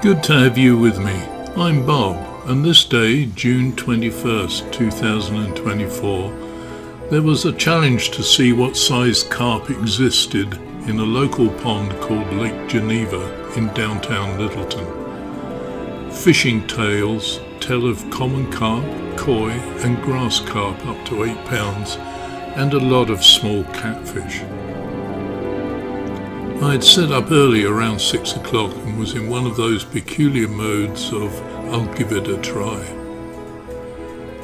Good to have you with me. I'm Bob, and this day, June 21st, 2024, there was a challenge to see what size carp existed in a local pond called Lake Geneva in downtown Littleton. Fishing tales tell of common carp, koi, and grass carp up to 8 pounds, and a lot of small catfish. I had set up early around six o'clock and was in one of those peculiar modes of I'll give it a try.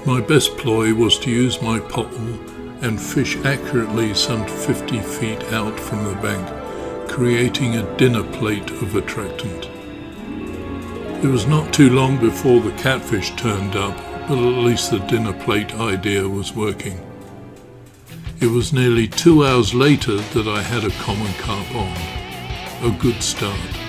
My best ploy was to use my pottle and fish accurately some 50 feet out from the bank, creating a dinner plate of attractant. It was not too long before the catfish turned up, but at least the dinner plate idea was working. It was nearly two hours later that I had a common carp on. A good start.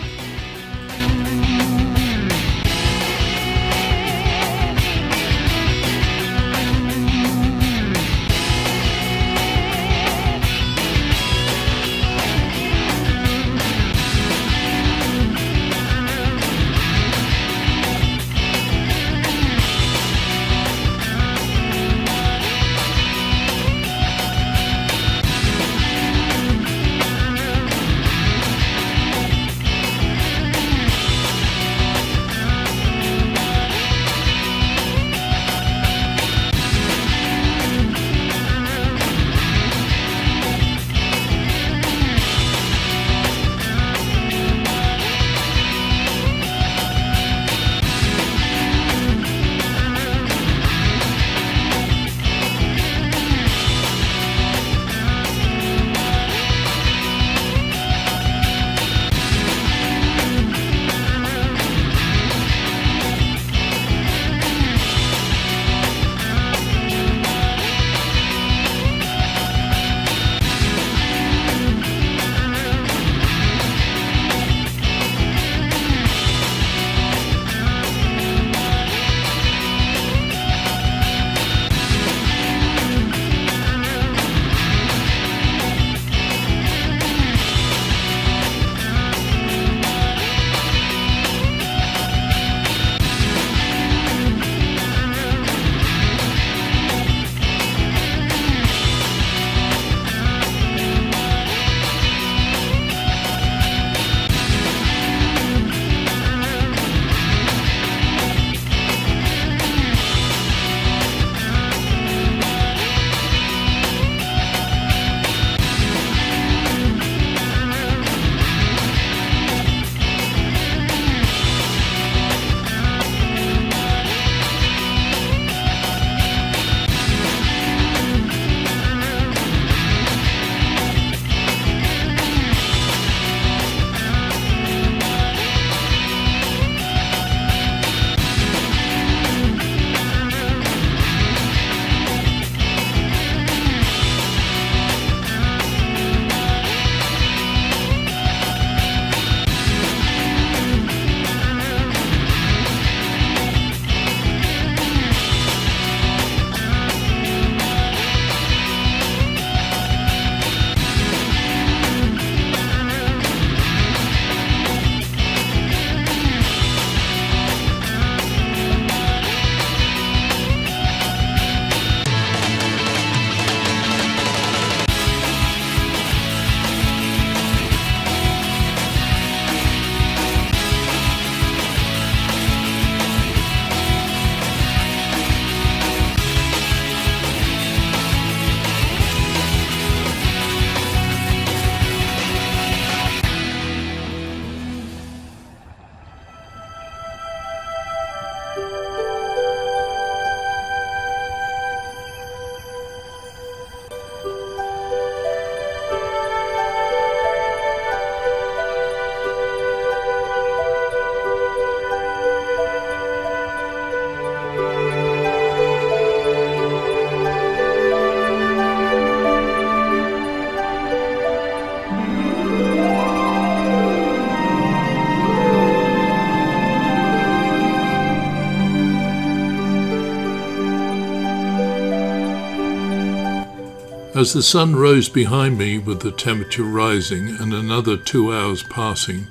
As the sun rose behind me with the temperature rising and another two hours passing,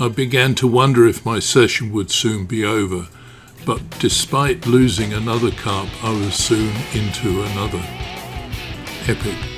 I began to wonder if my session would soon be over, but despite losing another carp, I was soon into another. Epic.